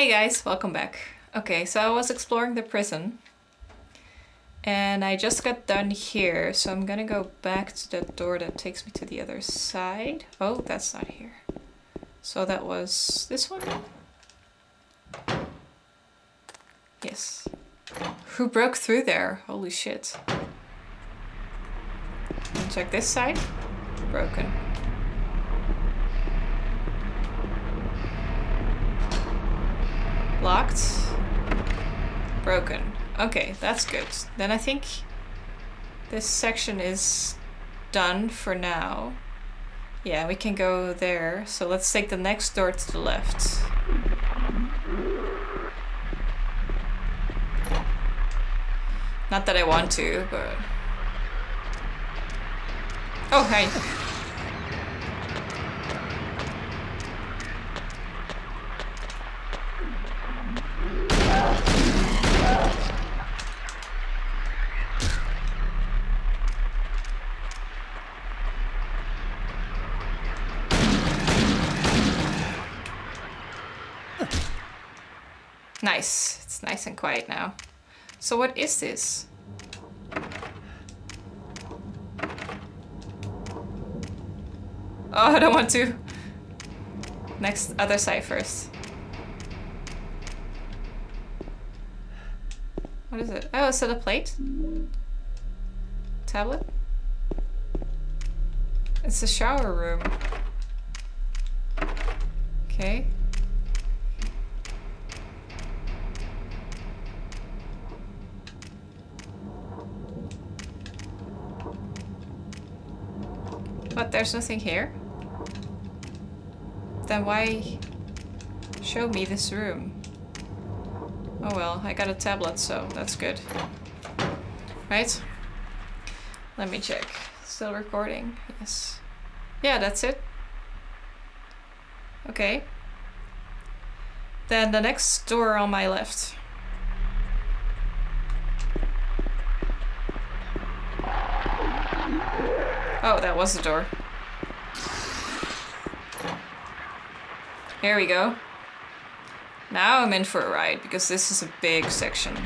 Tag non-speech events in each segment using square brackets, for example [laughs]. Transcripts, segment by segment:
Hey guys, welcome back. Okay, so I was exploring the prison. And I just got done here, so I'm gonna go back to the door that takes me to the other side. Oh, that's not here. So that was this one? Yes. Who broke through there? Holy shit. Check this side. Broken. Locked. Broken. Okay, that's good. Then I think this section is done for now. Yeah, we can go there. So let's take the next door to the left. Not that I want to, but... Oh, hey. Nice. And quiet now. So what is this? Oh, I don't want to. Next, other side first. What is it? Oh, is it a plate? Tablet? It's a shower room. Okay. But there's nothing here. Then why show me this room? Oh well, I got a tablet, so that's good. Right? Let me check. Still recording? Yes. Yeah, that's it. Okay. Then the next door on my left. Was the door. Here we go. Now I'm in for a ride, because this is a big section.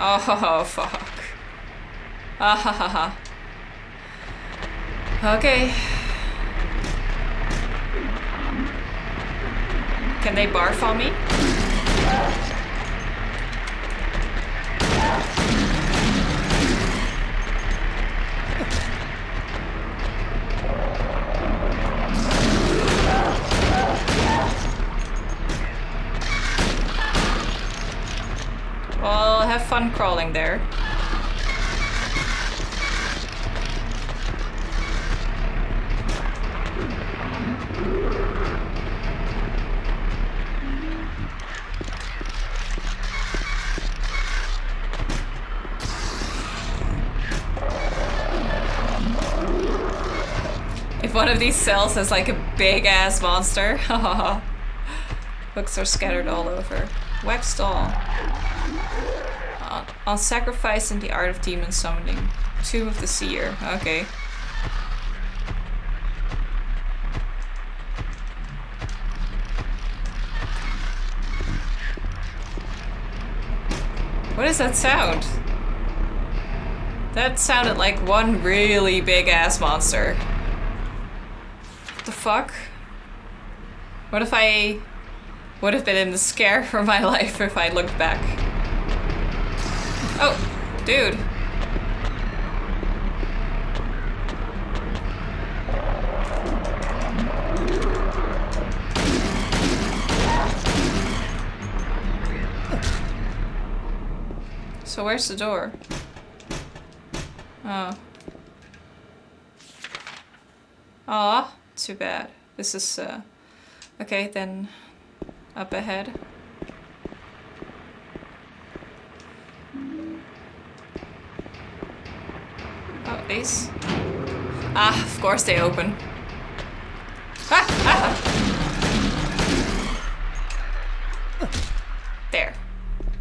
Oh, [laughs] fuck. Ah ha ha ha. Okay. Can they barf on me? Crawling there. If one of these cells is like a big ass monster. [laughs] Books are scattered all over. Wax doll. On sacrifice and the art of demon summoning. Tomb of the Seer. Okay. What is that sound? That sounded like one really big ass monster. What the fuck? What if I would have been in the scare [laughs] for my life if I looked back? Dude. So where's the door? Oh. Aw, too bad. This is, uh... Okay, then... Up ahead. These? Ah, of course they open. Ah, ah. There.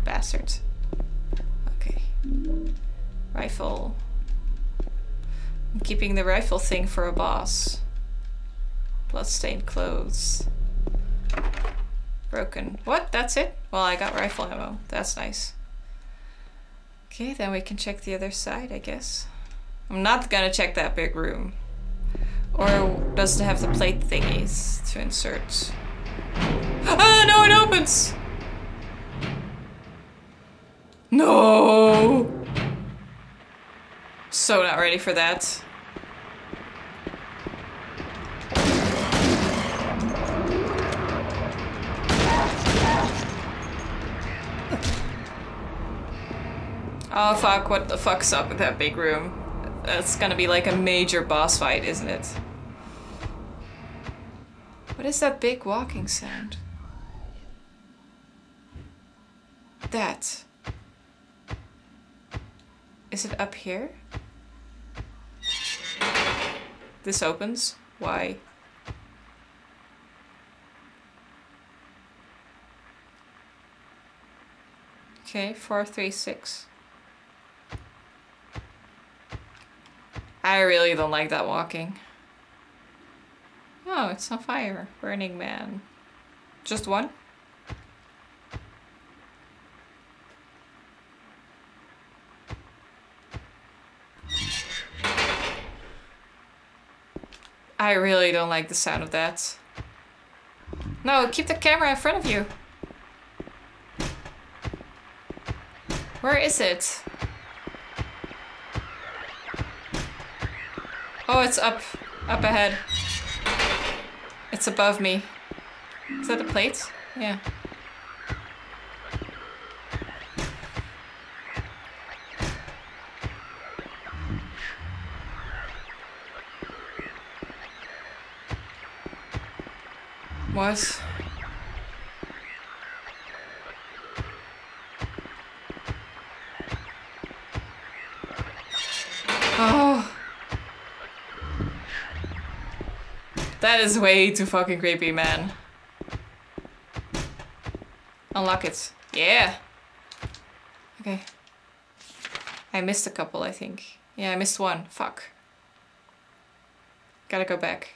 Bastards. Okay. Rifle. I'm keeping the rifle thing for a boss. Bloodstained clothes. Broken. What? That's it? Well, I got rifle ammo. That's nice. Okay, then we can check the other side, I guess. I'm not gonna check that big room. Or does it have the plate thingies to insert? [gasps] Ah, no, it opens! No! So not ready for that. [laughs] Oh fuck, what the fuck's up with that big room? That's gonna be like a major boss fight, isn't it? What is that big walking sound? That. Is it up here? This opens? Why? Okay, four, three, six. I really don't like that walking. Oh, it's on fire. Burning Man. Just one? I really don't like the sound of that. No, keep the camera in front of you. Where is it? Oh, it's up. Up ahead. It's above me. Is that the plate? Yeah. Was. Oh. That is way too fucking creepy, man. Unlock it. Yeah. Okay. I missed a couple, I think. Yeah, I missed one. Fuck. Gotta go back.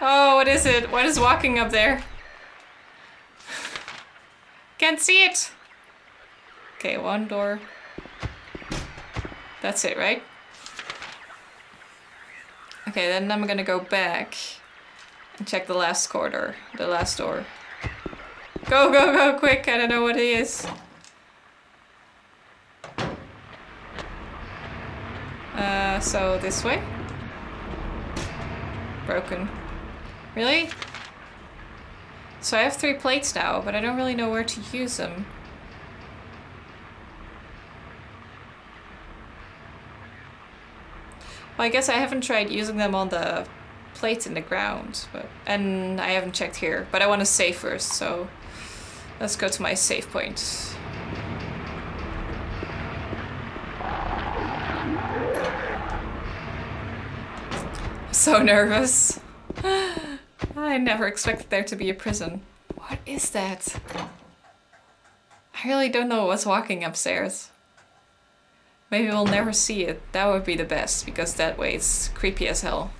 Oh, what is it? What is walking up there? Can't see it. Okay, one door. That's it, right? Okay, then I'm gonna go back and check the last corridor, the last door. Go, go, go, quick! I don't know what it is. Uh, so this way? Broken. Really? So I have three plates now, but I don't really know where to use them. Well, I guess I haven't tried using them on the plates in the ground, but and I haven't checked here, but I want to save first, so let's go to my save point. so [laughs] nervous. I never expected there to be a prison. What is that? I really don't know what's walking upstairs. Maybe we'll never see it. That would be the best, because that way it's creepy as hell.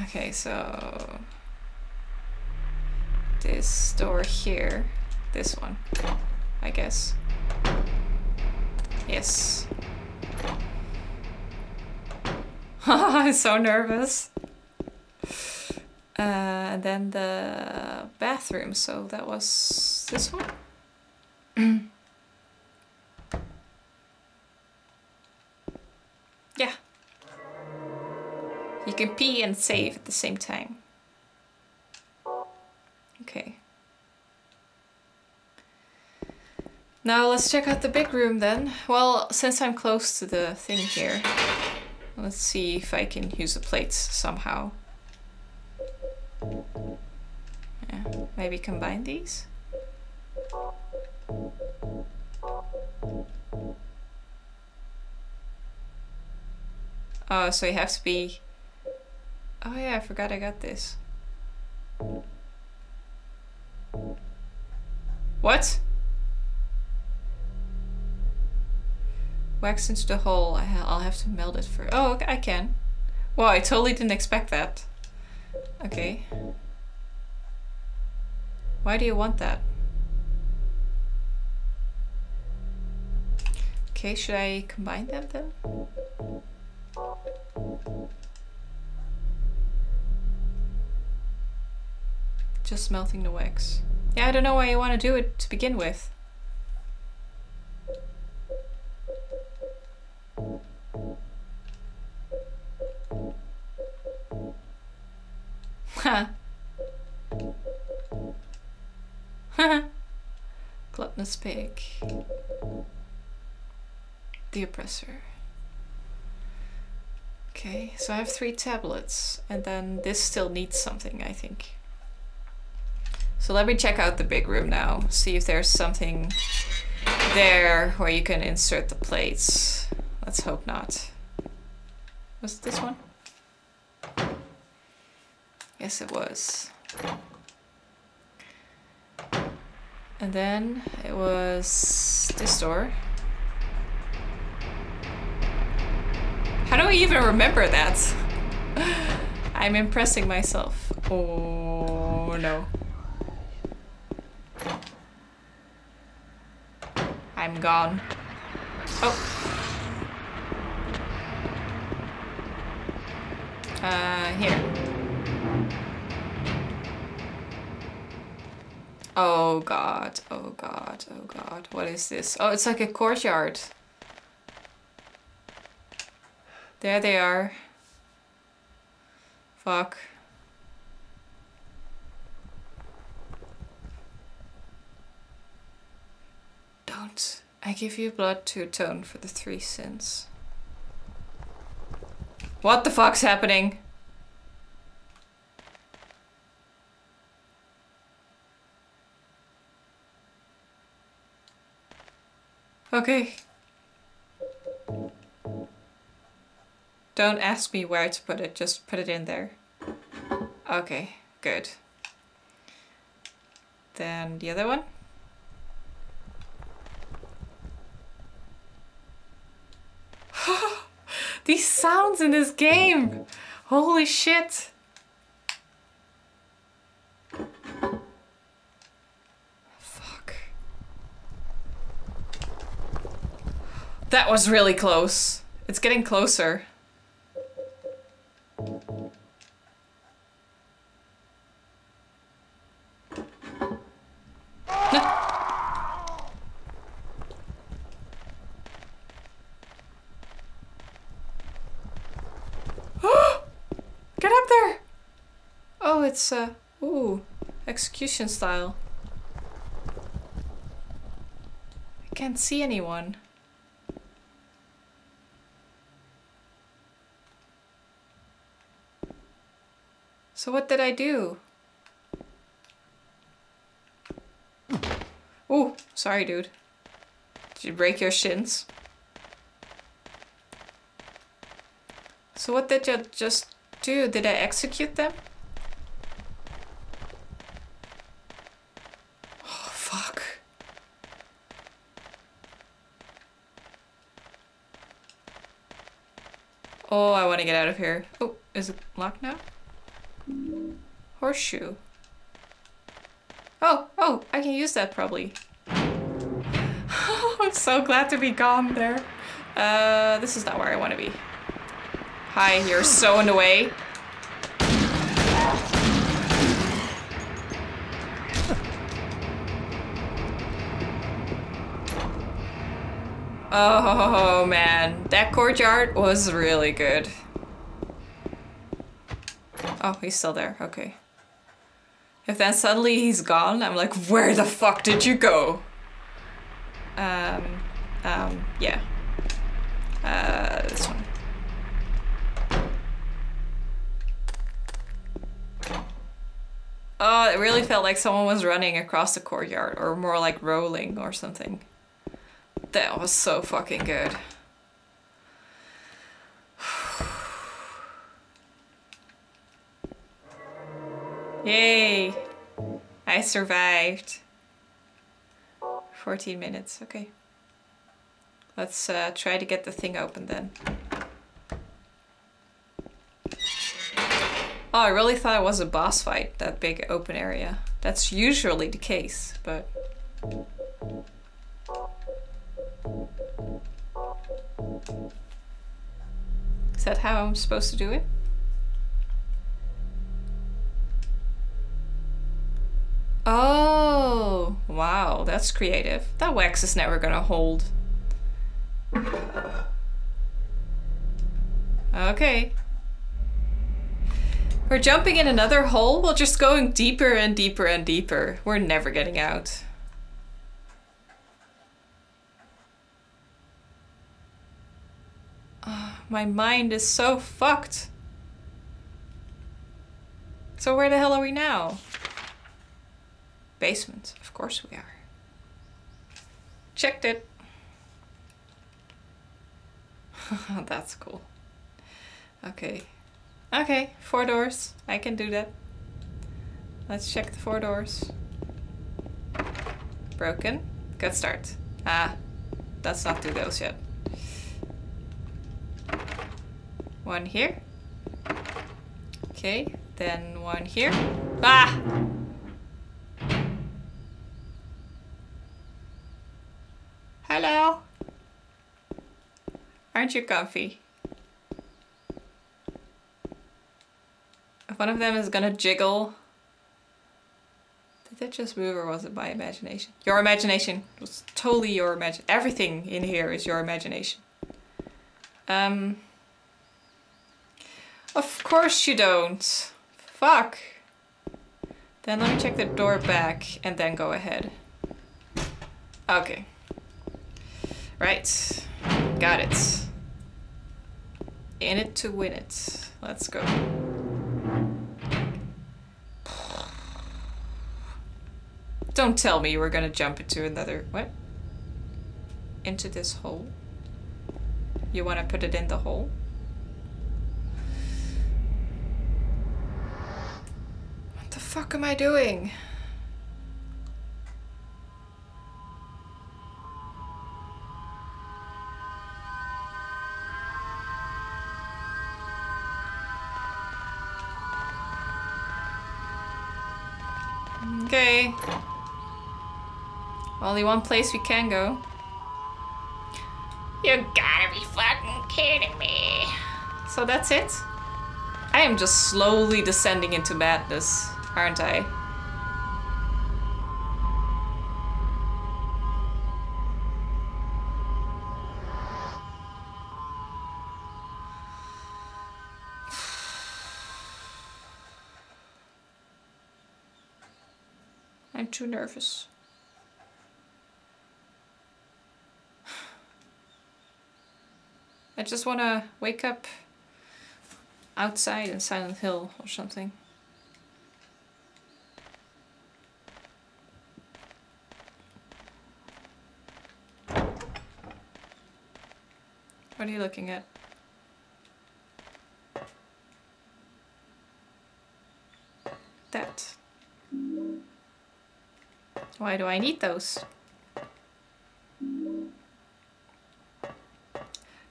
Okay, so... This door here. This one. I guess. Yes. [laughs] I'm so nervous. Uh, and then the bathroom, so that was this one? [clears throat] You can pee and save at the same time. Okay. Now let's check out the big room then. Well, since I'm close to the thing here, let's see if I can use the plates somehow. Yeah, maybe combine these? Oh, so you have to be... Oh yeah, I forgot I got this. What? Wax into the hole. I'll have to melt it first. Oh, okay, I can. Well, I totally didn't expect that. Okay. Why do you want that? Okay, should I combine them then? Just melting the wax. Yeah, I don't know why you want to do it to begin with. Ha. [laughs] Gluttonous pig. The oppressor. Okay, so I have three tablets, and then this still needs something, I think. So let me check out the big room now, see if there's something there where you can insert the plates. Let's hope not. Was this one? Yes, it was. And then it was this door. How do I even remember that? [laughs] I'm impressing myself. Oh no. I'm gone. Oh. Uh, here. Oh god, oh god, oh god. What is this? Oh, it's like a courtyard. There they are. Fuck. I give you blood to atone for the three sins. What the fuck's happening? Okay. Don't ask me where to put it, just put it in there. Okay, good. Then the other one. These sounds in this game! Holy shit! Fuck. That was really close. It's getting closer. It's uh, ooh, execution style. I can't see anyone. So what did I do? Ooh, sorry dude. Did you break your shins? So what did you just do? Did I execute them? Oh, fuck. Oh, I want to get out of here. Oh, is it locked now? Horseshoe. Oh, oh, I can use that probably. [laughs] I'm so glad to be gone there. Uh, this is not where I want to be. Hi, you're so in the way. Oh man, that courtyard was really good. Oh, he's still there, okay. If then suddenly he's gone, I'm like, where the fuck did you go? Um, um, yeah. Uh, this one. Oh, it really felt like someone was running across the courtyard, or more like rolling or something. That was so fucking good. [sighs] Yay! I survived. 14 minutes, okay. Let's uh, try to get the thing open then. Oh, I really thought it was a boss fight, that big open area. That's usually the case, but... Is that how I'm supposed to do it? Oh, wow, that's creative. That wax is never gonna hold. Okay. We're jumping in another hole? We're just going deeper and deeper and deeper. We're never getting out. Oh, my mind is so fucked. So where the hell are we now? Basement. Of course we are. Checked it. [laughs] That's cool. Okay. Okay, four doors. I can do that. Let's check the four doors. Broken. Good start. Ah, let's not do those yet. One here. Okay, then one here. Ah! Hello? Aren't you comfy? If one of them is gonna jiggle. Did that just move or was it my imagination? Your imagination. It was totally your imagine. Everything in here is your imagination. Um. Of course you don't. Fuck. Then let me check the door back and then go ahead. Okay. Right. Got it. In it to win it. Let's go. Don't tell me you were gonna jump into another... What? Into this hole? You wanna put it in the hole? Fuck am I doing? Okay. Only one place we can go. You gotta be fucking kidding me. So that's it? I am just slowly descending into madness, aren't I? I'm too nervous. I just want to wake up outside in Silent Hill or something. What are you looking at? That. Why do I need those?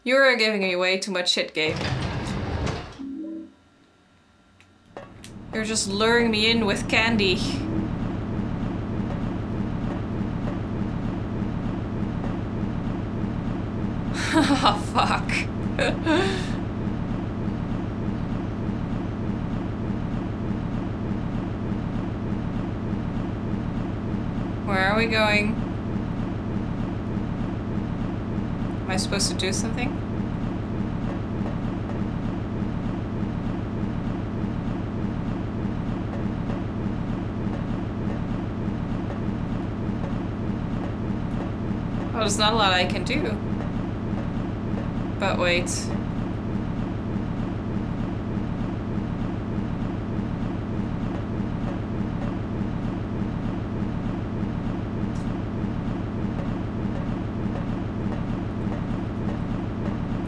You're giving me way too much shit, Gabe. You're just luring me in with candy. oh, fuck. Where are we going? Am I supposed to do something? Well, there's not a lot I can do. But wait.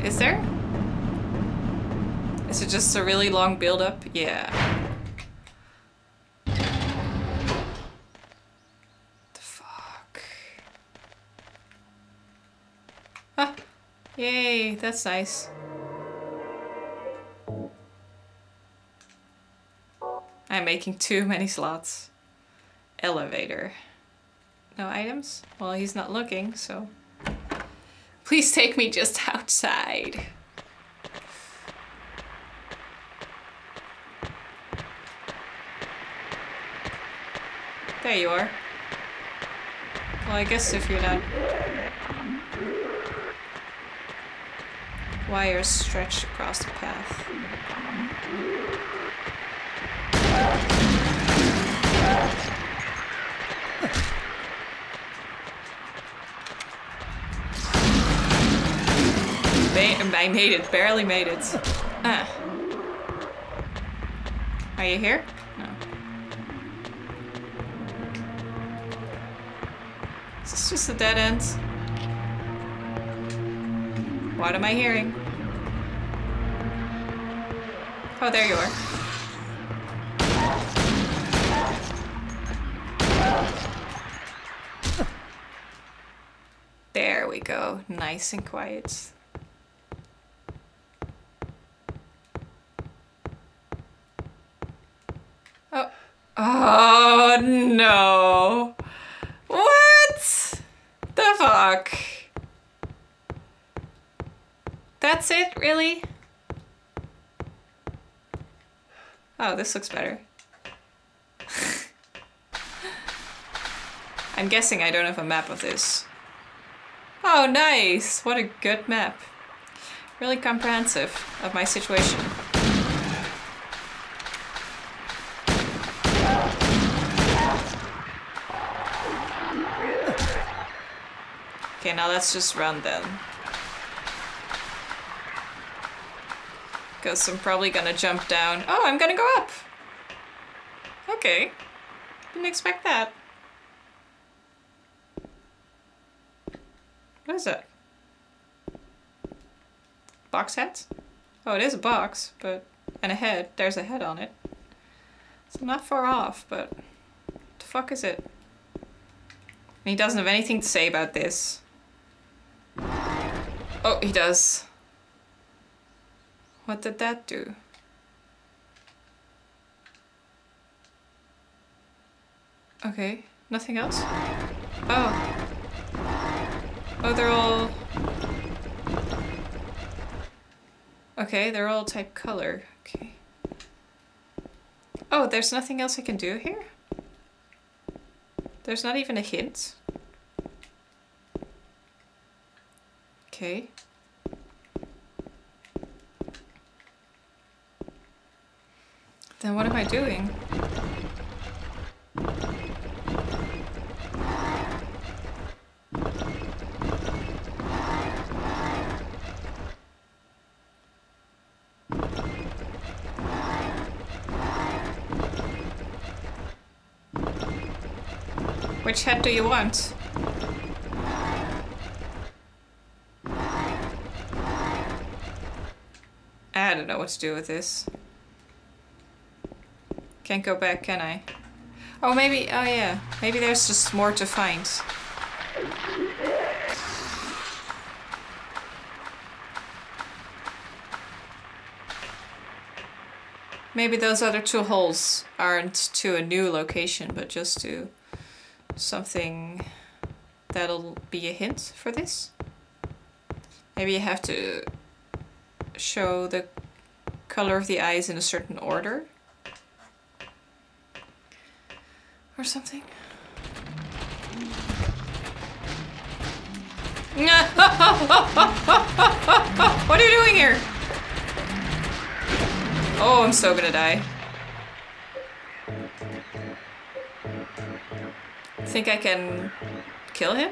Is there? Is it just a really long build up? Yeah. The fuck? Ah, yay, that's nice. I'm making too many slots. Elevator. No items? Well, he's not looking, so... Please take me just [laughs] outside. There you are. Well, I guess if you're not... Wires stretched across the path. I made it, barely made it. Ah. Are you here? No. Is this just a dead end? What am I hearing? Oh, there you are. There we go. Nice and quiet. Oh no. What? The fuck? That's it, really? Oh, this looks better. [laughs] I'm guessing I don't have a map of this. Oh, nice! What a good map. Really comprehensive of my situation. Okay, now let's just run then. Because I'm probably gonna jump down. Oh, I'm gonna go up! Okay. Didn't expect that. What is that? Box heads? Oh, it is a box, but... And a head. There's a head on it. So not far off, but... the fuck is it? And he doesn't have anything to say about this. Oh, he does. What did that do? Okay, nothing else? Oh. Oh, they're all... Okay, they're all type color. Okay. Oh, there's nothing else I can do here? There's not even a hint? Okay. Then what am I doing? Which head do you want? I don't know what to do with this. Can't go back, can I? Oh, maybe, oh yeah. Maybe there's just more to find. Maybe those other two holes aren't to a new location, but just to something that'll be a hint for this. Maybe you have to show the color of the eyes in a certain order. Or something. [laughs] what are you doing here? Oh, I'm so gonna die. Think I can kill him?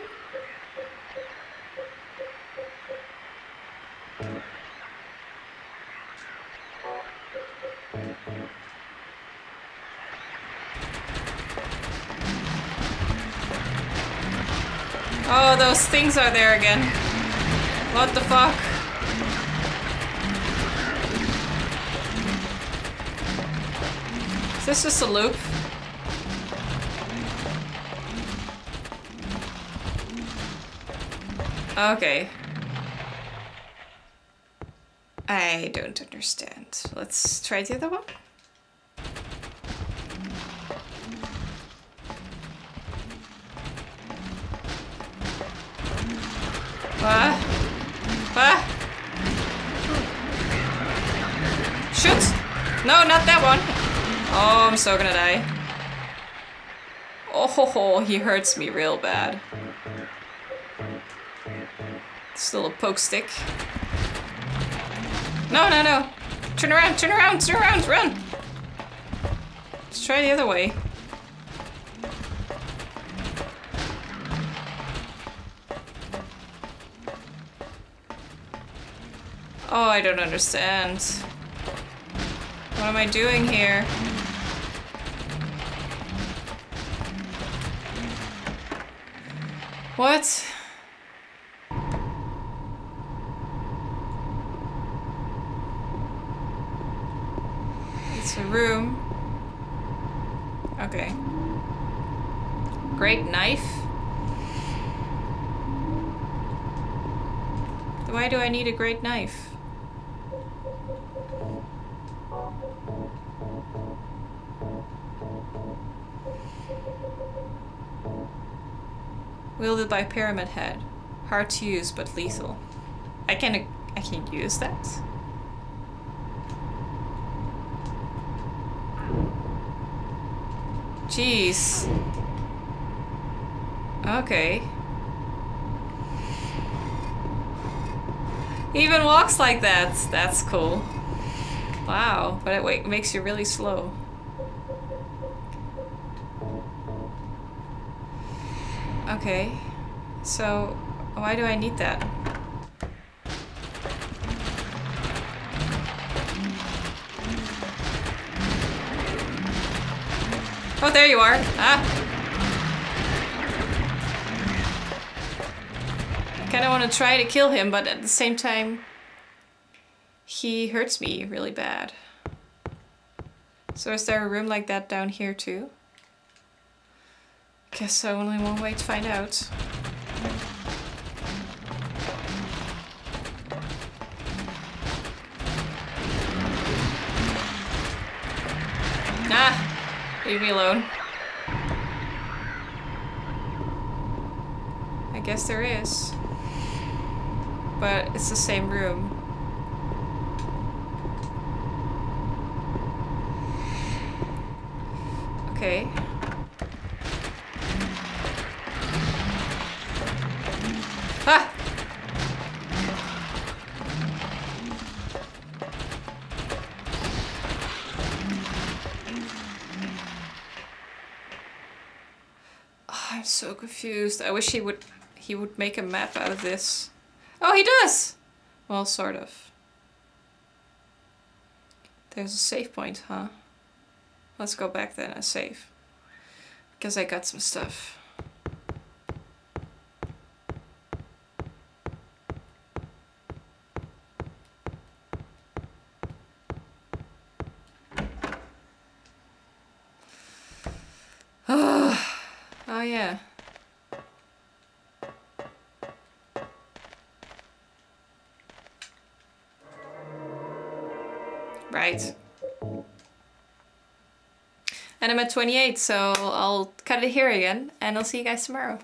Those things are there again. What the fuck? Is this just a loop? Okay. I don't understand. Let's try the other one. Oh, I'm so gonna die. Oh, ho, ho, he hurts me real bad. Still a poke stick. No, no, no. Turn around, turn around, turn around, run! Let's try the other way. Oh, I don't understand. What am I doing here? What? It's a room. Okay. Great knife? Why do I need a great knife? Wielded by Pyramid Head. Hard to use, but lethal. I can I can use that. Jeez. Okay. He even walks like that. That's cool. Wow, but it wait, makes you really slow. Okay, so why do I need that? Oh, there you are. Ah. I kind of want to try to kill him, but at the same time, he hurts me really bad. So is there a room like that down here too? Guess only one way to find out. Ah! Leave me alone. I guess there is. But it's the same room. Okay. So confused. I wish he would he would make a map out of this. Oh, he does! Well, sort of. There's a save point, huh? Let's go back then and save. Because I got some stuff. I'm at 28, so I'll cut it here again, and I'll see you guys tomorrow.